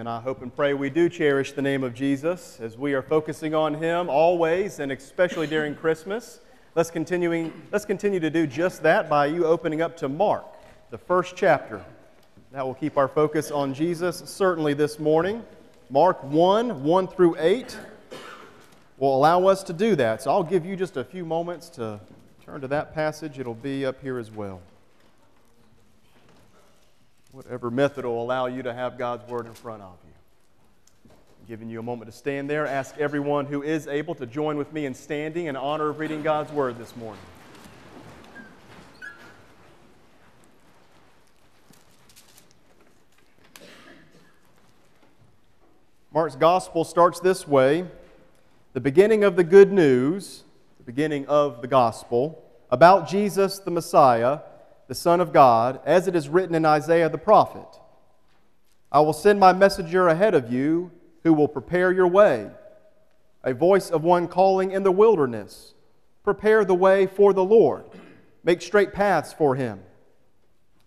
And I hope and pray we do cherish the name of Jesus as we are focusing on Him always and especially during Christmas. Let's, continuing, let's continue to do just that by you opening up to Mark, the first chapter. That will keep our focus on Jesus certainly this morning. Mark 1 1 through 8 will allow us to do that. So I'll give you just a few moments to turn to that passage. It'll be up here as well whatever method will allow you to have God's Word in front of you. I'm giving you a moment to stand there. Ask everyone who is able to join with me in standing in honor of reading God's Word this morning. Mark's Gospel starts this way the beginning of the good news, the beginning of the Gospel, about Jesus the Messiah the Son of God, as it is written in Isaiah the prophet I will send my messenger ahead of you who will prepare your way. A voice of one calling in the wilderness Prepare the way for the Lord, make straight paths for him.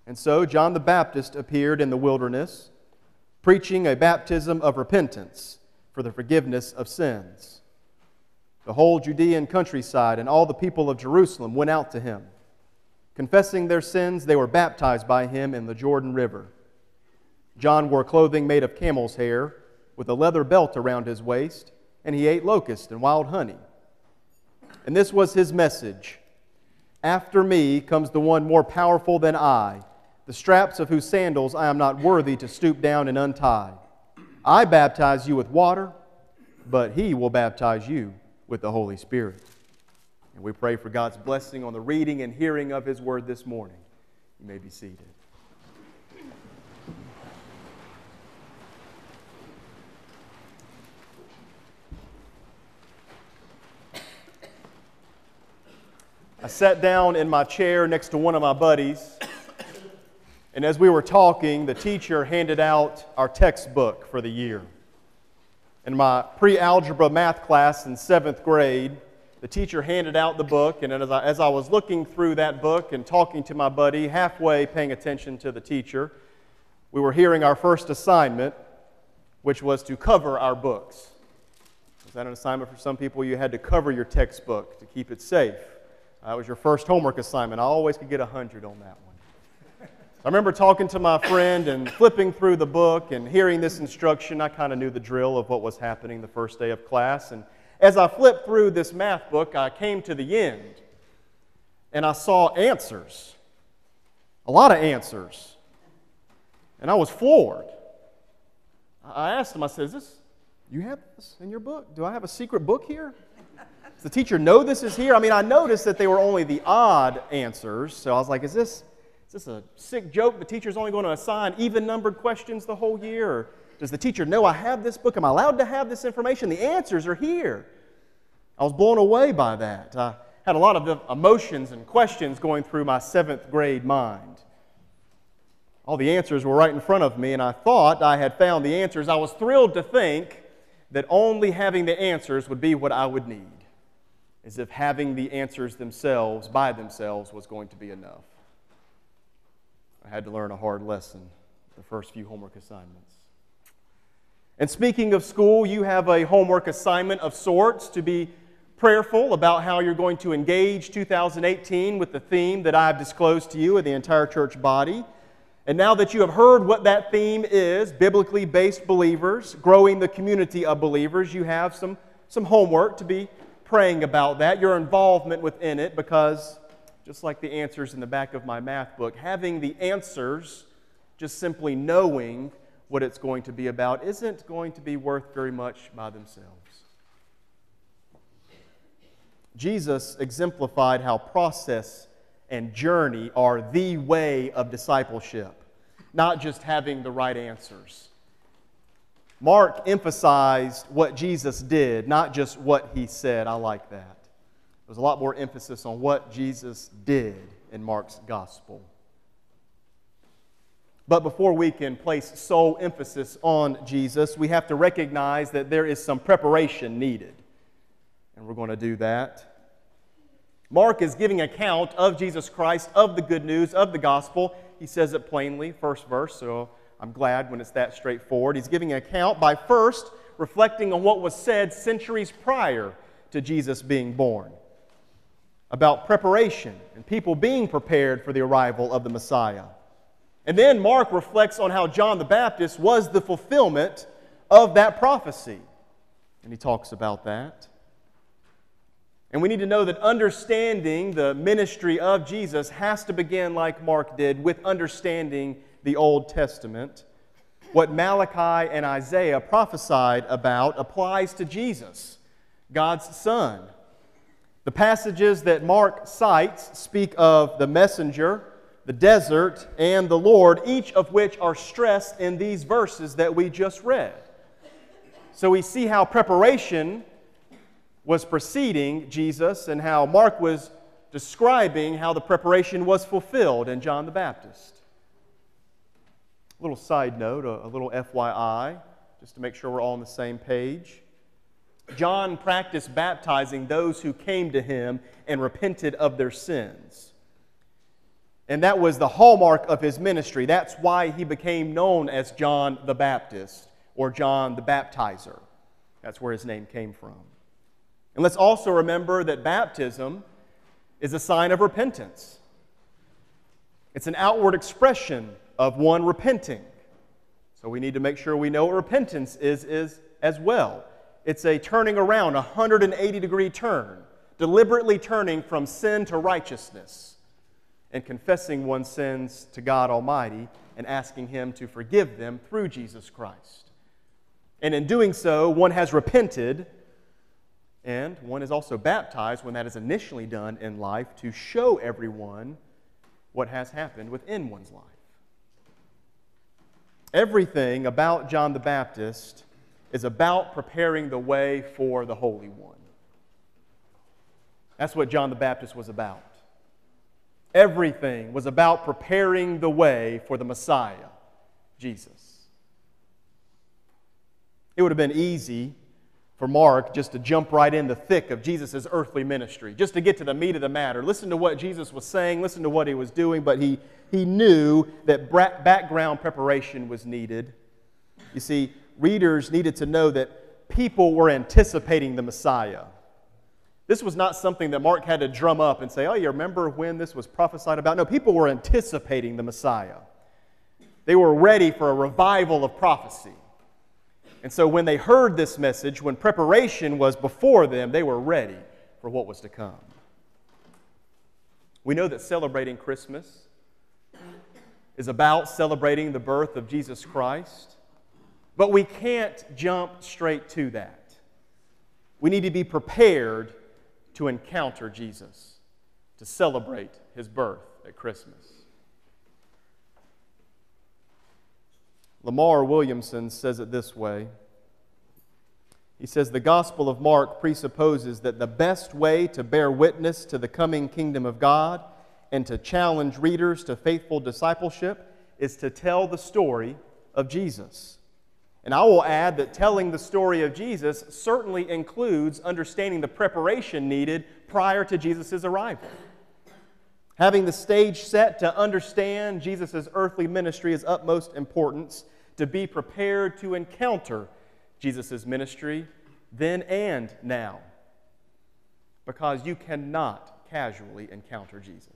And so John the Baptist appeared in the wilderness, preaching a baptism of repentance for the forgiveness of sins. The whole Judean countryside and all the people of Jerusalem went out to him. Confessing their sins, they were baptized by him in the Jordan River. John wore clothing made of camel's hair, with a leather belt around his waist, and he ate locusts and wild honey. And this was his message After me comes the one more powerful than I, the straps of whose sandals I am not worthy to stoop down and untie. I baptize you with water, but he will baptize you with the Holy Spirit. And we pray for God's blessing on the reading and hearing of His word this morning. You may be seated. I sat down in my chair next to one of my buddies, and as we were talking, the teacher handed out our textbook for the year. In my pre algebra math class in seventh grade, the teacher handed out the book, and as I, as I was looking through that book and talking to my buddy, halfway paying attention to the teacher, we were hearing our first assignment, which was to cover our books. Was that an assignment for some people? You had to cover your textbook to keep it safe. Uh, that was your first homework assignment. I always could get a 100 on that one. I remember talking to my friend and flipping through the book and hearing this instruction. I kind of knew the drill of what was happening the first day of class. And as I flipped through this math book, I came to the end and I saw answers, a lot of answers. And I was floored. I asked him, I said, Is this, you have this in your book? Do I have a secret book here? Does the teacher know this is here? I mean, I noticed that they were only the odd answers. So I was like, Is this, is this a sick joke? The teacher's only going to assign even numbered questions the whole year? Does the teacher know I have this book? Am I allowed to have this information? The answers are here. I was blown away by that. I had a lot of emotions and questions going through my seventh grade mind. All the answers were right in front of me, and I thought I had found the answers. I was thrilled to think that only having the answers would be what I would need, as if having the answers themselves, by themselves, was going to be enough. I had to learn a hard lesson the first few homework assignments. And speaking of school, you have a homework assignment of sorts to be prayerful about how you're going to engage 2018 with the theme that I've disclosed to you and the entire church body. And now that you have heard what that theme is, biblically based believers, growing the community of believers, you have some, some homework to be praying about that, your involvement within it, because just like the answers in the back of my math book, having the answers, just simply knowing what it's going to be about, isn't going to be worth very much by themselves. Jesus exemplified how process and journey are the way of discipleship, not just having the right answers. Mark emphasized what Jesus did, not just what he said. I like that. There's a lot more emphasis on what Jesus did in Mark's gospel. But before we can place sole emphasis on Jesus, we have to recognize that there is some preparation needed and we're going to do that. Mark is giving account of Jesus Christ, of the good news, of the gospel. He says it plainly, first verse, so I'm glad when it's that straightforward. He's giving account by first reflecting on what was said centuries prior to Jesus being born about preparation and people being prepared for the arrival of the Messiah. And then Mark reflects on how John the Baptist was the fulfillment of that prophecy. And he talks about that. And we need to know that understanding the ministry of Jesus has to begin, like Mark did, with understanding the Old Testament. What Malachi and Isaiah prophesied about applies to Jesus, God's Son. The passages that Mark cites speak of the messenger, the desert, and the Lord, each of which are stressed in these verses that we just read. So we see how preparation was preceding Jesus and how Mark was describing how the preparation was fulfilled in John the Baptist. A little side note, a, little FYI, just to make sure we're all on the same page. John practiced baptizing those who came to him and repented of their sins. And that was the hallmark of his ministry. That's why he became known as John the Baptist or John the Baptizer. That's where his name came from. And let's also remember that baptism is a sign of repentance. It's an outward expression of one repenting. So we need to make sure we know what repentance is, is as well. It's a turning around, a 180 degree turn, deliberately turning from sin to righteousness and confessing one's sins to God Almighty and asking Him to forgive them through Jesus Christ. And in doing so, one has repented and one is also baptized when that is initially done in life to show everyone what has happened within one's life. Everything about John the Baptist is about preparing the way for the Holy One. That's what John the Baptist was about. Everything was about preparing the way for the Messiah, Jesus. It would have been easy for Mark just to jump right in the thick of Jesus' earthly ministry, just to get to the meat of the matter. Listen to what Jesus was saying, listen to what he was doing, but he, he knew that background preparation was needed. You see, readers needed to know that people were anticipating the Messiah. This was not something that Mark had to drum up and say, oh, you remember when this was prophesied about? No, people were anticipating the Messiah. They were ready for a revival of prophecy. And so when they heard this message, when preparation was before them, they were ready for what was to come. We know that celebrating Christmas is about celebrating the birth of Jesus Christ, but we can't jump straight to that. We need to be prepared to encounter Jesus, to celebrate his birth at Christmas. Lamar Williamson says it this way. He says the Gospel of Mark presupposes that the best way to bear witness to the coming kingdom of God and to challenge readers to faithful discipleship is to tell the story of Jesus. And I will add that telling the story of Jesus certainly includes understanding the preparation needed prior to Jesus' arrival. Having the stage set to understand Jesus' earthly ministry is utmost importance to be prepared to encounter Jesus' ministry then and now. Because you cannot casually encounter Jesus.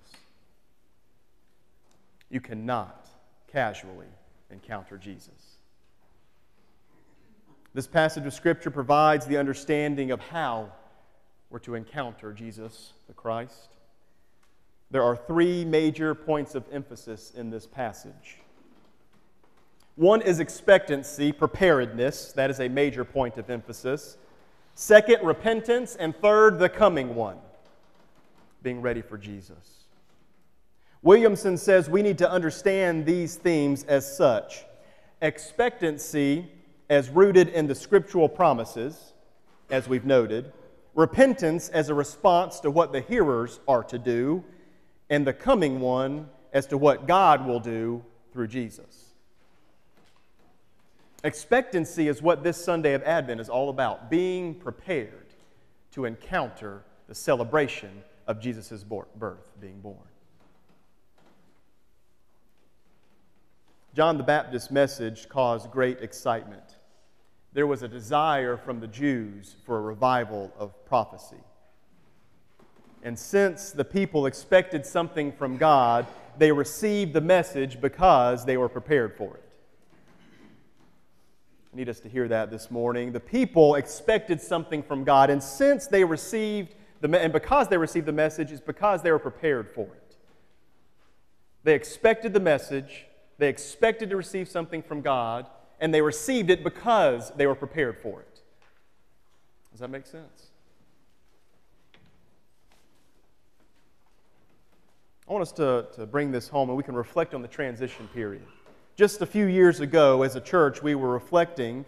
You cannot casually encounter Jesus. This passage of Scripture provides the understanding of how we're to encounter Jesus the Christ. There are three major points of emphasis in this passage. One is expectancy, preparedness. That is a major point of emphasis. Second, repentance. And third, the coming one, being ready for Jesus. Williamson says we need to understand these themes as such expectancy, as rooted in the scriptural promises, as we've noted, repentance as a response to what the hearers are to do, and the coming one as to what God will do through Jesus. Expectancy is what this Sunday of Advent is all about being prepared to encounter the celebration of Jesus' birth, being born. John the Baptist's message caused great excitement. There was a desire from the Jews for a revival of prophecy. And since the people expected something from God, they received the message because they were prepared for it. I need us to hear that this morning. The people expected something from God, and since they received the and because they received the message, it's because they were prepared for it. They expected the message, they expected to receive something from God, and they received it because they were prepared for it. Does that make sense? I want us to, to bring this home and we can reflect on the transition period. Just a few years ago, as a church, we were reflecting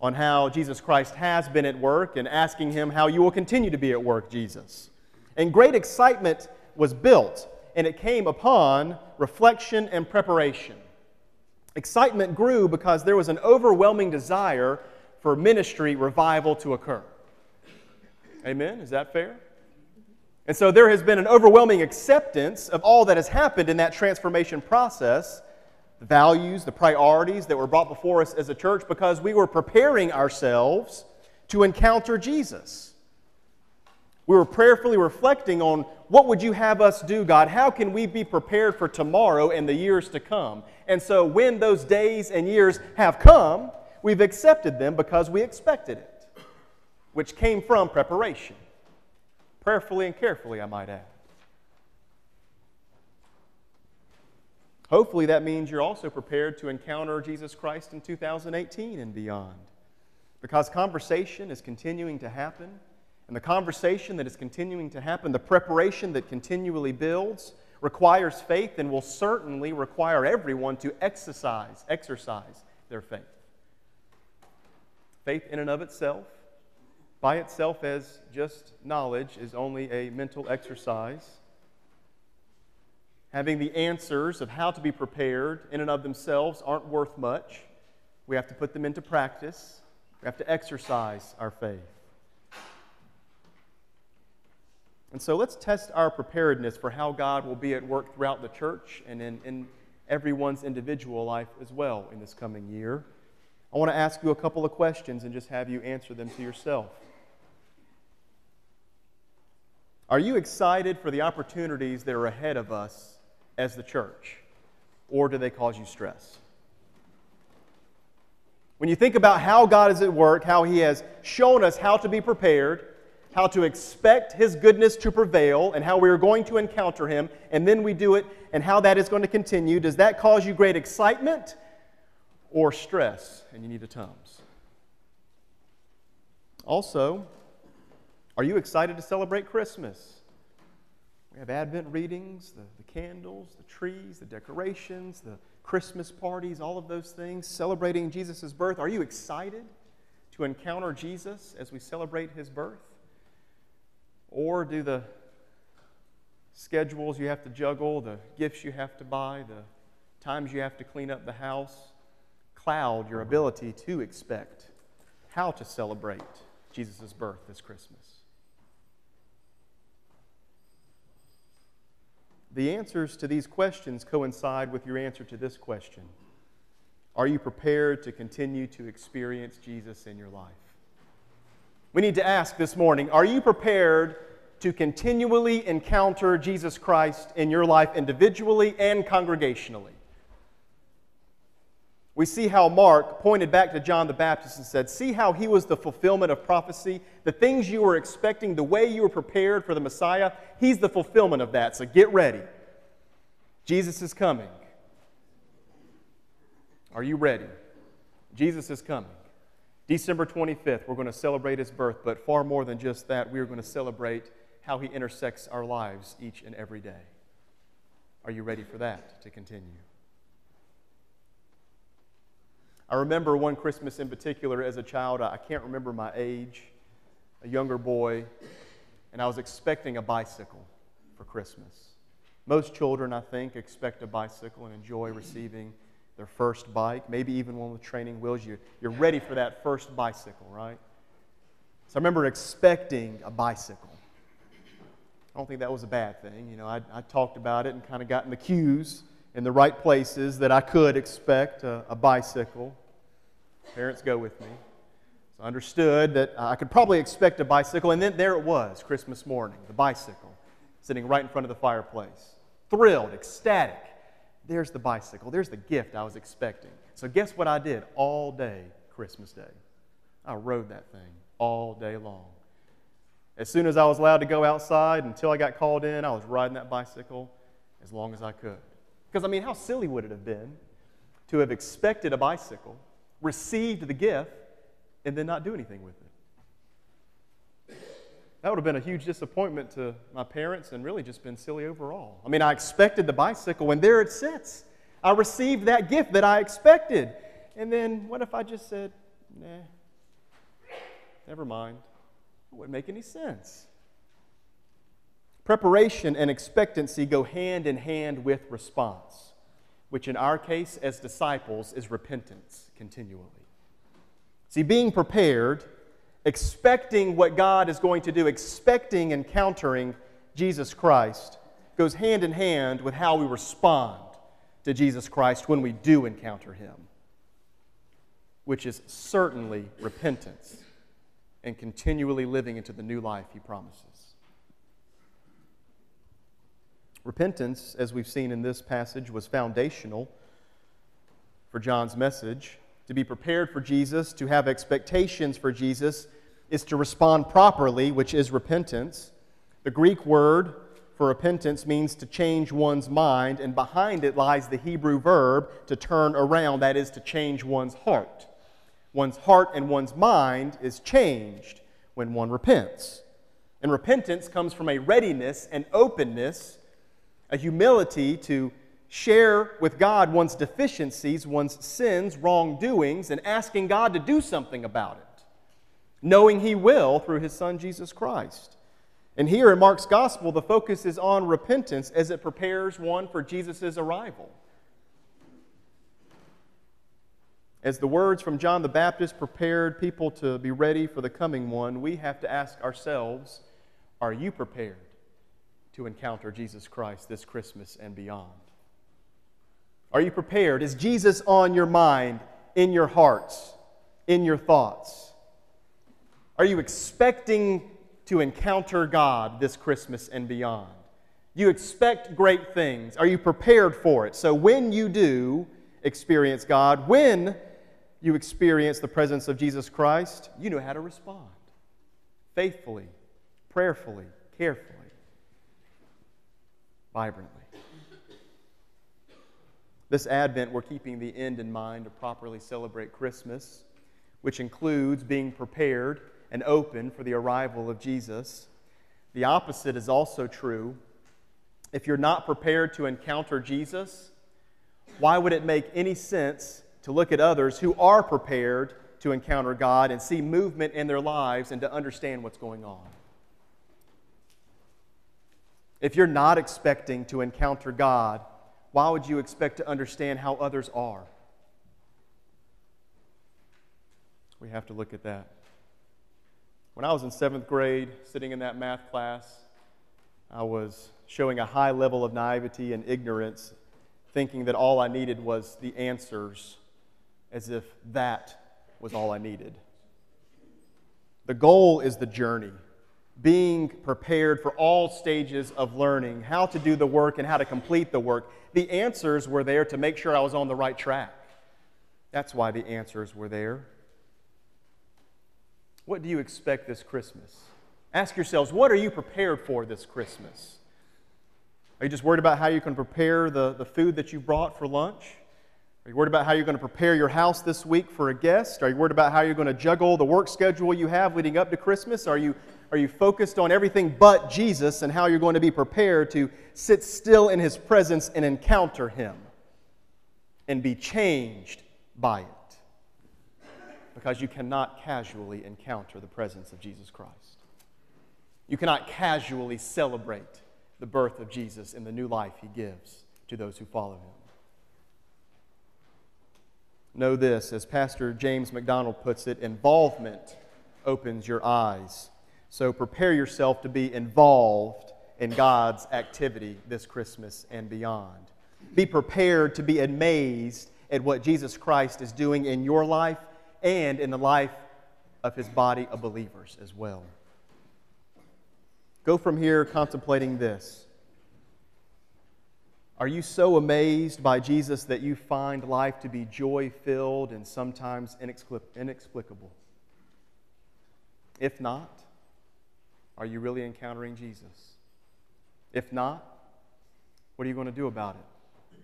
on how Jesus Christ has been at work and asking Him how you will continue to be at work, Jesus. And great excitement was built, and it came upon reflection and preparation. Excitement grew because there was an overwhelming desire for ministry revival to occur. Amen? Is that fair? And so there has been an overwhelming acceptance of all that has happened in that transformation process the values, the priorities that were brought before us as a church because we were preparing ourselves to encounter Jesus. We were prayerfully reflecting on what would you have us do, God? How can we be prepared for tomorrow and the years to come? And so when those days and years have come, we've accepted them because we expected it, which came from preparation prayerfully and carefully, I might add. Hopefully, that means you're also prepared to encounter Jesus Christ in 2018 and beyond. Because conversation is continuing to happen, and the conversation that is continuing to happen, the preparation that continually builds, requires faith and will certainly require everyone to exercise, exercise their faith. Faith in and of itself by itself as just knowledge is only a mental exercise. Having the answers of how to be prepared in and of themselves aren't worth much. We have to put them into practice. We have to exercise our faith. And so let's test our preparedness for how God will be at work throughout the church and in, in everyone's individual life as well in this coming year. I want to ask you a couple of questions and just have you answer them to yourself. Are you excited for the opportunities that are ahead of us as the church? Or do they cause you stress? When you think about how God is at work, how He has shown us how to be prepared, how to expect His goodness to prevail, and how we are going to encounter Him, and then we do it, and how that is going to continue, does that cause you great excitement or stress? And you need a Tums. Also, are you excited to celebrate Christmas? We have Advent readings, the, the candles, the trees, the decorations, the Christmas parties, all of those things, celebrating Jesus' birth. Are you excited to encounter Jesus as we celebrate his birth? Or do the schedules you have to juggle, the gifts you have to buy, the times you have to clean up the house cloud your ability to expect how to celebrate Jesus' birth this Christmas? The answers to these questions coincide with your answer to this question Are you prepared to continue to experience Jesus in your life? We need to ask this morning Are you prepared to continually encounter Jesus Christ in your life individually and congregationally? we see how Mark pointed back to John the Baptist and said, See how he was the fulfillment of prophecy? The things you were expecting, the way you were prepared for the Messiah, he's the fulfillment of that. So get ready. Jesus is coming. Are you ready? Jesus is coming. December 25th, we're going to celebrate his birth, but far more than just that, we are going to celebrate how he intersects our lives each and every day. Are you ready for that to continue? I remember one Christmas in particular as a child. I can't remember my age, a younger boy, and I was expecting a bicycle for Christmas. Most children, I think, expect a bicycle and enjoy receiving their first bike, maybe even one with training wheels. You, you're ready for that first bicycle, right? So I remember expecting a bicycle. I don't think that was a bad thing. You know, I, I talked about it and kind of got in the cues in the right places that I could expect a, a bicycle. Parents go with me. So I understood that I could probably expect a bicycle, and then there it was, Christmas morning, the bicycle, sitting right in front of the fireplace. Thrilled, ecstatic. There's the bicycle. There's the gift I was expecting. So, guess what I did all day Christmas Day? I rode that thing all day long. As soon as I was allowed to go outside until I got called in, I was riding that bicycle as long as I could. Because, I mean, how silly would it have been to have expected a bicycle, received the gift, and then not do anything with it? That would have been a huge disappointment to my parents and really just been silly overall. I mean, I expected the bicycle, and there it sits. I received that gift that I expected. And then what if I just said, nah, never mind? It wouldn't make any sense. Preparation and expectancy go hand in hand with response, which in our case as disciples is repentance continually. See, being prepared, expecting what God is going to do, expecting encountering Jesus Christ, goes hand in hand with how we respond to Jesus Christ when we do encounter Him, which is certainly repentance and continually living into the new life He promises. Repentance, as we've seen in this passage, was foundational for John's message. To be prepared for Jesus, to have expectations for Jesus, is to respond properly, which is repentance. The Greek word for repentance means to change one's mind, and behind it lies the Hebrew verb to turn around, that is, to change one's heart. One's heart and one's mind is changed when one repents. And repentance comes from a readiness and openness a humility to share with God one's deficiencies, one's sins, wrongdoings, and asking God to do something about it, knowing He will through His Son Jesus Christ. And here in Mark's Gospel, the focus is on repentance as it prepares one for Jesus' arrival. As the words from John the Baptist prepared people to be ready for the coming one, we have to ask ourselves are you prepared? to encounter Jesus Christ this Christmas and beyond? Are you prepared? Is Jesus on your mind, in your hearts, in your thoughts? Are you expecting to encounter God this Christmas and beyond? You expect great things. Are you prepared for it? So when you do experience God, when you experience the presence of Jesus Christ, you know how to respond faithfully, prayerfully, carefully vibrantly. This Advent, we're keeping the end in mind to properly celebrate Christmas, which includes being prepared and open for the arrival of Jesus. The opposite is also true. If you're not prepared to encounter Jesus, why would it make any sense to look at others who are prepared to encounter God and see movement in their lives and to understand what's going on? If you're not expecting to encounter God, why would you expect to understand how others are? We have to look at that. When I was in seventh grade, sitting in that math class, I was showing a high level of naivety and ignorance, thinking that all I needed was the answers, as if that was all I needed. The goal is the journey being prepared for all stages of learning, how to do the work and how to complete the work. The answers were there to make sure I was on the right track. That's why the answers were there. What do you expect this Christmas? Ask yourselves, what are you prepared for this Christmas? Are you just worried about how you can prepare the, the food that you brought for lunch? Are you worried about how you're going to prepare your house this week for a guest? Are you worried about how you're going to juggle the work schedule you have leading up to Christmas? Are you are you focused on everything but Jesus and how you're going to be prepared to sit still in His presence and encounter Him and be changed by it? Because you cannot casually encounter the presence of Jesus Christ. You cannot casually celebrate the birth of Jesus and the new life He gives to those who follow Him. Know this, as Pastor James MacDonald puts it, involvement opens your eyes so prepare yourself to be involved in God's activity this Christmas and beyond. Be prepared to be amazed at what Jesus Christ is doing in your life and in the life of his body of believers as well. Go from here contemplating this. Are you so amazed by Jesus that you find life to be joy filled and sometimes inexplicable? If not, are you really encountering Jesus? If not, what are you going to do about it?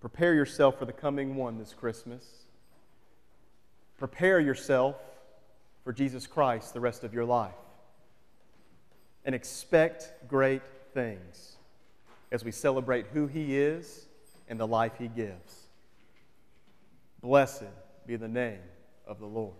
Prepare yourself for the coming one this Christmas. Prepare yourself for Jesus Christ the rest of your life. And expect great things as we celebrate who He is and the life He gives. Blessed be the name of the Lord.